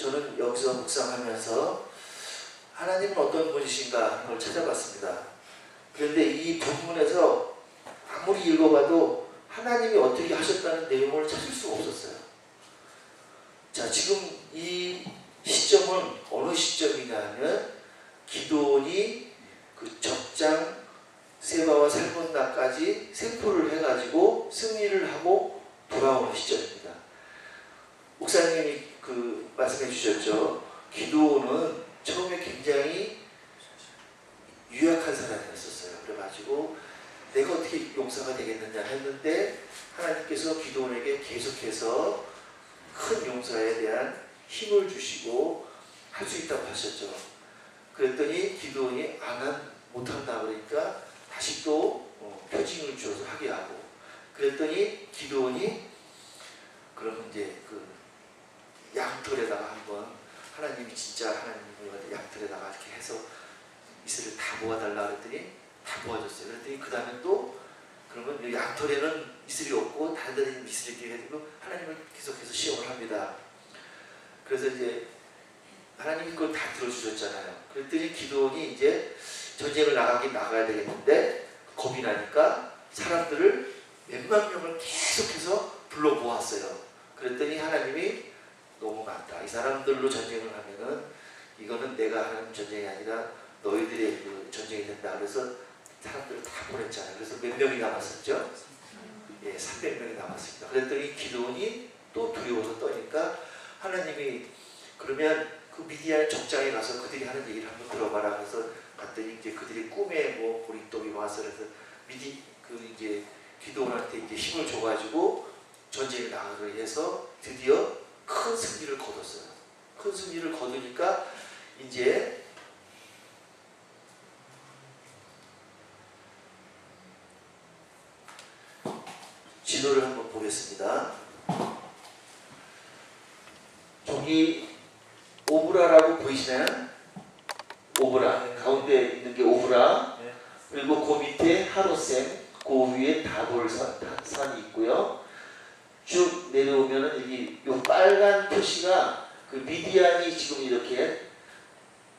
저는 여기서 묵상하면서 하나님은 어떤 분이신가 하는 걸 찾아봤습니다. 그런데 이 부분에서 아무리 읽어봐도 하나님이 어떻게 하셨다는 내용을 찾을 수가 없었어요. 자, 지금 이 시점은 어느 시점이냐 하면 기도원이 그 적장 세바와 살몬나까지 생포를 해가지고 승리를 하고 돌아오는 시점입니다. 목사님이 그 말씀해 주셨죠. 기도원은 처음에 굉장히 유약한 사람이었었어요. 그래가지고 내가 어떻게 용사가 되겠느냐 했는데 하나님께서 기도원에게 계속해서 큰 용사에 대한 힘을 주시고 할 수 있다고 하셨죠. 그랬더니 기도원이 안한 못한다 그러니까 다시 또 어, 표징을 주어서 하게 하고 그랬더니 기도원이 그럼 이제 그 양털에다가 한번 하나님이 진짜 하나님이 양털에다가 이렇게 해서 이슬을 다 모아달라 그랬더니 다 모아줬어요. 그랬더니 그 다음에 또 그러면 양털에는 이슬이 없고 다른 데는 이슬이 있게 해가지고 하나님을 계속해서 시험을 합니다. 그래서 이제 하나님이 그걸 다 들어주셨잖아요. 그랬더니 기도원이 이제 전쟁을 나가긴 나가야 되겠는데 겁이 나니까 사람들을 몇만 명을 계속해서 불러 모았어요. 그랬더니 하나님이 너무 많다. 이 사람들로 전쟁을 하면은 이거는 내가 하는 전쟁이 아니라 너희들의 그 전쟁이 된다. 그래서 사람들을 다 보냈잖아요. 그래서 몇 명이 남았었죠? 예, 300명이 남았습니다. 그랬더니 기도원이 또 두려워서 떠니까 하나님이 그러면 그 미디안 적장에 가서 그들이 하는 얘기를 한번 들어봐라. 그래서 갔더니 이제 그들이 꿈에 뭐 보리떡이 와서 그래서 미디 그 이제 기도원한테 이제 힘을 줘가지고 전쟁에 나가기 위해서 드디어 큰 승리를 거뒀어요. 큰 승리를 거두니까 이제 지도를 한번 보겠습니다. 저기 오브라라고 보이시나요? 오브라 가운데 있는 게 오브라 네. 그리고 그 밑에 하로셈 그 위에 다볼산이 있고요. 쭉 내려오면은 여기 요 빨간 표시가 그 미디안이 지금 이렇게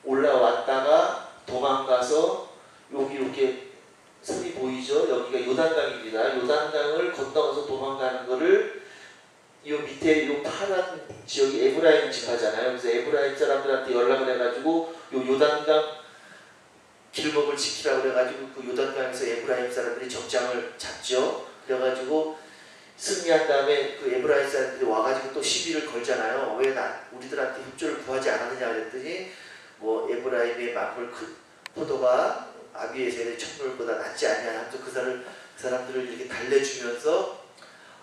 올라왔다가 도망가서 여기 이렇게 선이 보이죠? 여기가 요단강입니다. 요단강을 건너가서 도망가는 거를 이 밑에 이 파란 지역이 에브라임 지파잖아요. 그래서 에브라임 사람들한테 연락을 해가지고 요 요단강 길목을 지키라 그래가지고 그 요단강에서 에브라임 사람들이 적장을 잡죠. 그래가지고 승리한 다음에 그 에브라임 사람들이 와가지고 또 시비를 걸잖아요. 왜 나 우리들한테 협조를 구하지 않았느냐 그랬더니 뭐 에브라임의 만물 큰 포도가 아비에셀의 천물보다 낫지 않냐 하면서 그 사람 그 사람들을 이렇게 달래주면서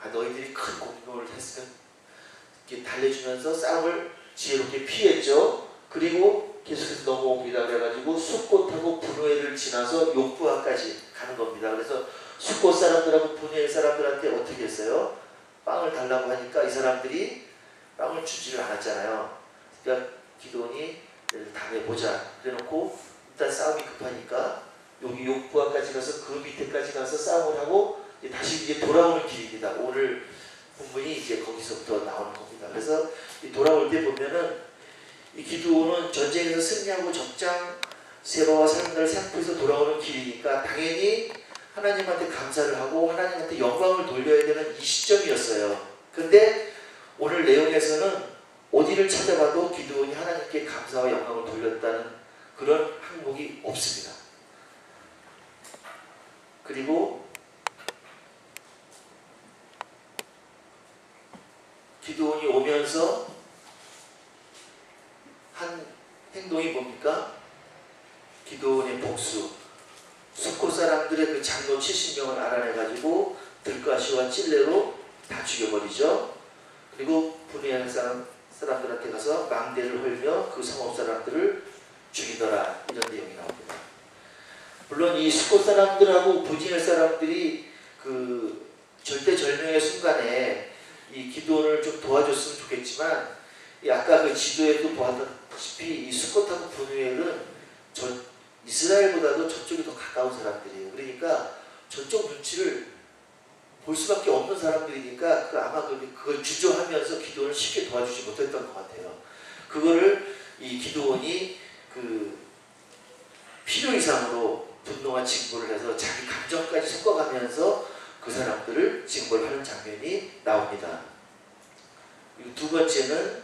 아 너희들이 큰 공격을 했으면 이렇게 달래주면서 싸움을 지혜롭게 피했죠. 그리고 계속해서 넘어옵니다. 그래가지고 숫꽃하고 분우엘을 지나서 욕부하까지 가는 겁니다. 그래서 숫꽃 사람들하고 분우엘 사람들한테 어떻게 했어요? 빵을 달라고 하니까 이 사람들이 빵을 주지를 않았잖아요. 그러니까 기도원이 다음에 보자. 그래놓고 일단 싸움이 급하니까 여기 욕부하까지 가서 그 밑에까지 가서 싸움을 하고 이제 다시 이제 돌아오는 길입니다. 오늘 본문이 이제 거기서부터 나오는 겁니다. 그래서 이 돌아올 때 보면은 이 기도원은 전쟁에서 승리하고 적장 세바와 사람들을 생각해서 돌아오는 길이니까 당연히 하나님한테 감사를 하고 하나님한테 영광을 돌려야 되는 이 시점이었어요. 근데 오늘 내용에서는 어디를 찾아봐도 기도원이 하나님께 감사와 영광을 돌렸다는 그런 항목이 없습니다. 그리고 기도원이 오면서 한 행동이 뭡니까? 기도원의 복수. 수코 사람들의 그 장로 70명을 알아내가지고 들가시와 찔레로 다 죽여버리죠. 그리고 분해하는 사람, 사람들한테 가서 망대를 헐며 그 성읍 사람들을 죽이더라. 이런 내용이 나옵니다. 물론 이 수코 사람들하고 부진의 사람들이 그 절대절명의 순간에 이 기도를 좀 도와줬으면 좋겠지만 이 아까 그 지도에도 보았다시피 이 수컷하고 분우엘은 저 이스라엘보다도 저쪽이 더 가까운 사람들이에요. 그러니까 저쪽 눈치를 볼 수밖에 없는 사람들이니까 그 아마 그걸 주저하면서 기도를 쉽게 도와주지 못했던 것 같아요. 그거를 이 기도원이 그 필요 이상으로 분노와 징벌을 해서 자기 감정까지 섞어가면서 그 사람들을 징벌하는 장면이 나옵니다. 두 번째는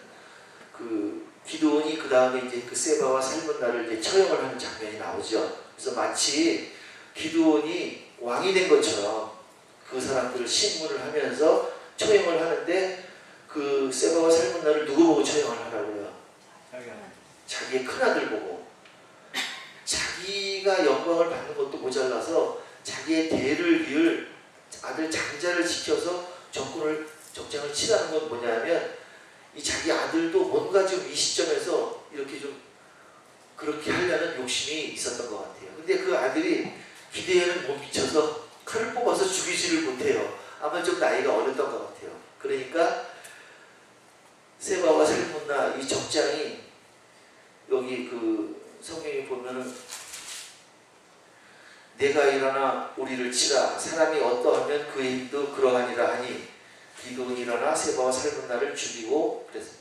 그 기도원이 그 다음에 이제 그 세바와 살문나를 이제 처형을 하는 장면이 나오죠. 그래서 마치 기도원이 왕이 된 것처럼 그 사람들을 신문을 하면서 처형을 하는데 그 세바와 살문나를 누구 보고 처형을 하라고요? 자기의 큰아들 보고 자기가 영광을 받는 것도 모자라서 자기의 대를 이을 아들 장자를 지켜서 적군을 적장을 치라는 건 뭐냐면 이 자기 아들도 뭔가 좀이 시점에서 이렇게 좀 그렇게 하려는 욕심이 있었던 것 같아요. 근데 그 아들이 기대에는 못 미쳐서 칼을 뽑아서 죽이지를 못해요. 아마 좀 나이가 어렸던 것 같아요. 그러니까 세바와 살문나 이 적장이 여기 그 성경에 보면은 내가 일어나 우리를 치라 사람이 어떠하면 그의 힘도 그러하니라 하니 기도는 일어나 세바와 살문나를 죽이고 그래서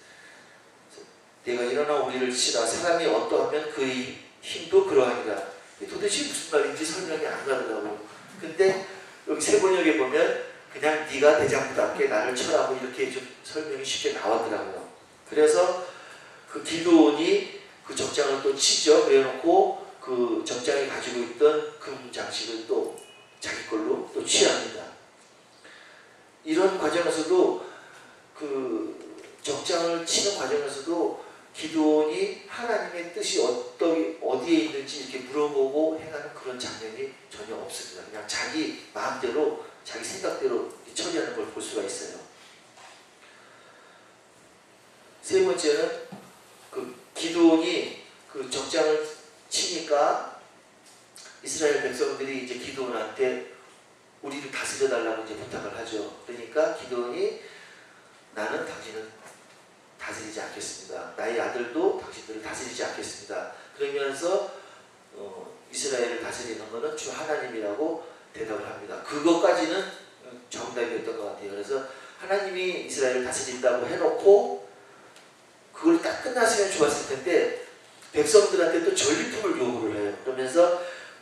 내가 일어나 우리를 치라 사람이 어떠하면 그의 힘도 그러하니라. 도대체 무슨 말인지 설명이 안 가더라고. 근데 여기 세번역에 보면 그냥 네가 대장부답게 나를 쳐라고 이렇게 좀 설명이 쉽게 나오더라고요. 그래서 그 기도원이 그 적장을 또 치죠. 그래놓고 그 적장이 가지고 있던 금 장식을 또 자기 걸로 또 취합니다 이런 과정에서도 그 적장을 치는 과정에서도 기도원이 하나님의 뜻이 어떠, 어디에 있는지 이렇게 물어보고 행하는 그런 장면이 전혀 없습니다. 그냥 자기 마음대로, 자기 생각대로 처리하는 걸 볼 수가 있어요. 세 번째는 그 기도원이 그 적장을 치니까 이스라엘 백성들이 이제 기도원한테 우리를 다스려 달라고 이제 부탁을 하죠. 그러니까 기도원이 나는 당신은 다스리지 않겠습니다. 나의 아들도 당신들을 다스리지 않겠습니다. 그러면서 어, 이스라엘을 다스리는 것은 주 하나님이라고 대답을 합니다. 그것까지는 정답이었던 것 같아요. 그래서 하나님이 이스라엘을 다스린다고 해놓고 그걸 딱 끝났으면 좋았을 텐데 백성들한테 또 전리품을 요구를 해요. 그러면서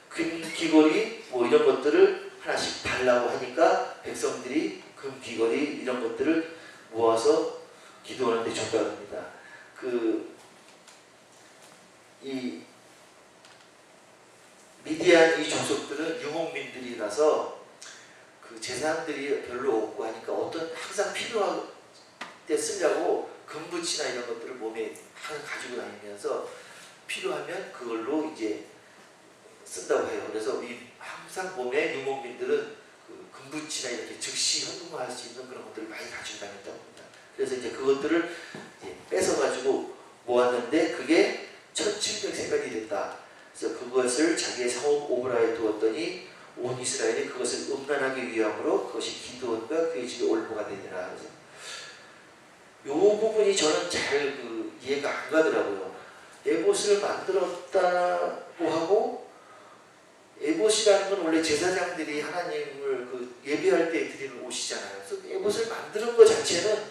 금 귀걸이 뭐 이런 것들을 하나씩 달라고 하니까 백성들이 금 귀걸이 이런 것들을 모아서 기도하는데 줬다고 합니다. 그, 이, 미디안 이 종족들은 유목민들이라서 그 재산들이 별로 없고 하니까 어떤 항상 필요할 때 쓰려고 금붙이나 이런 것들을 몸에 항상 가지고 다니면서 필요하면 그걸로 이제 쓴다고 해요. 그래서 이 항상 몸에 유목민들은 그 금붙이나 이렇게 즉시 현금화할 수 있는 그런 것들을 많이 가지고 다녔다고 합니다. 그래서 이제 그것들을 이제 뺏어가지고 모았는데 그게 1700세간이 됐다. 그래서 그것을 자기의 상업 오브라에 두었더니 온 이스라엘이 그것을 음란하기 위함으로 그것이 기도원과 그의 집에 올무가 되니라. 그래서 요 부분이 저는 잘 그 이해가 안 가더라고요. 에봇을 만들었다고 하고 에봇이라는 건 원래 제사장들이 하나님을 그 예배할 때 드리는 옷이잖아요. 그래서 에봇을 만드는 것 자체는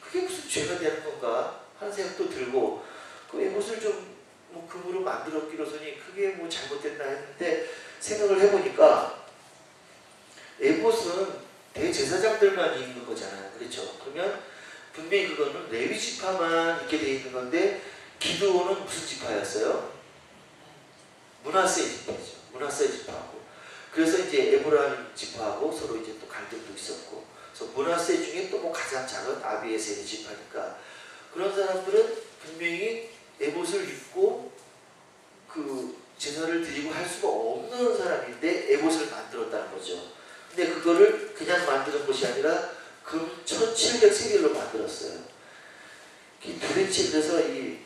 그게 무슨 죄가 되는 건가 하는 생각도 들고 그 에봇을 좀 뭐 금으로 만들었기로서니 그게 뭐 잘못됐나 했는데 생각을 해보니까 에봇은 대제사장들만 입는 거잖아요. 그렇죠? 그러면 분명히 그거는 레위 지파만 있게 돼 있는 건데 기도는 무슨 지파였어요? 문하세 지파죠. 문하세 지파하고 그래서 이제 에브라임 지파하고 서로 이제 또 갈등도 있었고 그래서 문하세 중에 또 뭐 가장 작은 아비에셀의 지파니까 그런 사람들은 분명히 에봇을 입고 그 제사를 드리고 할 수가 없는 사람인데 에봇을 만들었다는 거죠. 근데 그거를 그냥 만드는 것이 아니라 금 1700세겔로 만들었어요. 도대체 그래서 이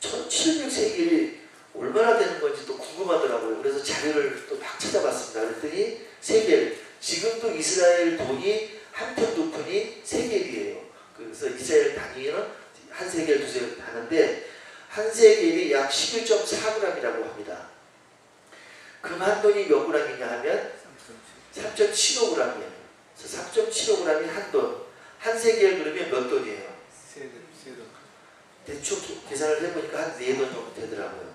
1700세겔이 얼마나 되는 건지 또 궁금하더라고요. 그래서 자료를 또 막 찾아봤습니다. 그랬더니 세겔. 지금도 이스라엘 돈이 한 편, 두 편이 세겔이에요. 그래서 이스라엘 단위는 한 세겔, 두 세겔 하는데 한 세겔이 약 11.4g이라고 합니다. 금 한 돈이 몇 g이냐 하면 3.75g이에요. 그래서 3.75g이 한 돈. 한 세겔 그러면 몇 돈이에요? 대충 기- 계산을 해보니까 한 4돈 정도 되더라고요.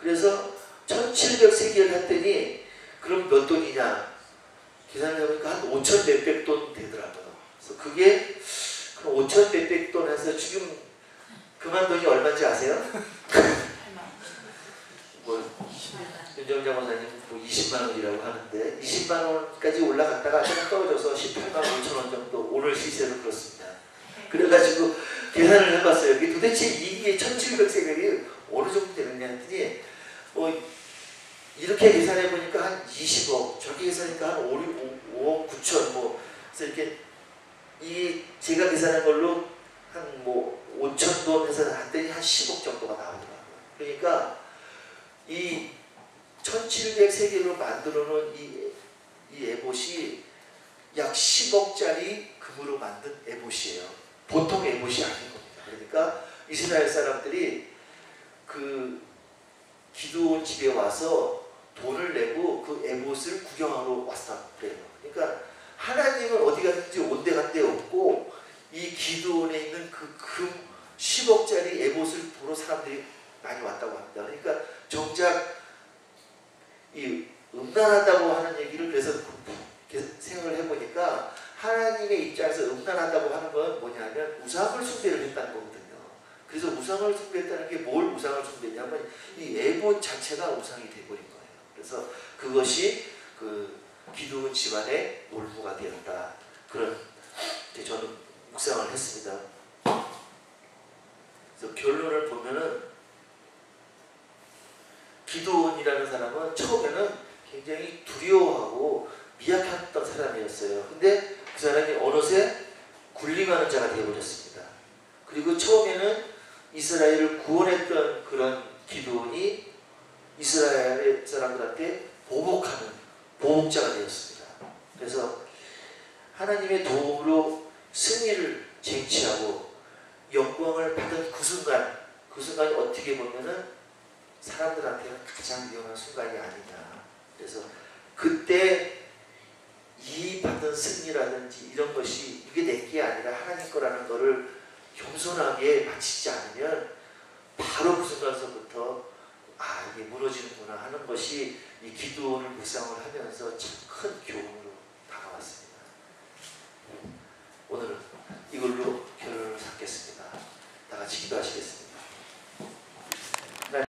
그래서 1700세기를 했더니 그럼 몇 돈이냐? 계산을 해보니까 한 5천 몇백 돈 되더라고요. 그래서 그게 그럼 5천 몇백 돈 해서 지금 그만 돈이 얼마인지 아세요? 뭐 윤정자 원사님 뭐 20만 원이라고 하는데 20만 원까지 올라갔다가 조금 떨어져서 18만 5천 원 정도 오늘 시세로 그렇습니다. 그래가지고 계산을 해봤어요. 도대체 이게 1700세겔이 어느 정도 되느냐 했더니 뭐 이렇게 계산해 보니까 한 20억, 저렇게 계산하니까 한 5, 5, 억 9천 뭐 그래서 이렇게 이 제가 계산한 걸로 한 뭐 5천 돈 해서 했더니 한 10억 정도가 나오더라고요. 그러니까 이 1700세계로 만들어 놓은 이, 이 에봇이 약 10억짜리 금으로 만든 에봇이에요. 보통 에봇이 아닌 겁니다. 그러니까 이스라엘 사람들이 그 기도원 집에 와서 돈을 내고 그 에봇을 구경하러 왔다 그래요. 그러니까 하나님은 어디 갔든지 온데간데 없고 이 기도원에 있는 그 금 10억짜리 에봇을 보러 사람들이 많이 왔다고 합니다. 그러니까 정작 이 음란하다고 하는 얘기를 그래서 생각을 해보니까 하나님의 입장에서 음란하다고 하는 건 뭐냐면 우상을 숭배를 했다는 거거든요. 그래서 우상을 숭배했다는 게 뭘 우상을 숭배했냐면 이 애본 자체가 우상이 돼버린 거예요. 그래서 그것이 그 기도원 집안의 올무가 되었다. 그런 저는 묵상을 했습니다. 그래서 결론을 보면은 기도원이라는 사람은 처음에는 굉장히 두려워하고 미약했던 사람이었어요. 근데 그 사람이 어느새 군림하는 자가 되어버렸습니다. 그리고 처음에는 이스라엘을 구원했던 그런 기도원이 이스라엘 사람들한테 보복하는 보복자가 되었습니다. 그래서 하나님의 도움으로 승리를 쟁취하고 영광을 받은 그 순간, 그 순간이 어떻게 보면은 사람들한테는 가장 위험한 순간이 아니냐. 그래서 그때 이 받은 승리라든지 이런 것이 이게 내 게 아니라 하나님 거라는 거를 겸손하게 마치지 않으면 바로 그 순간서부터 아 이게 무너지는구나 하는 것이 이 기도를 묵상을 하면서 참 큰 교훈으로 다가왔습니다. 오늘은 이걸로 결론을 삼겠습니다. 다 같이 기도하시겠습니다.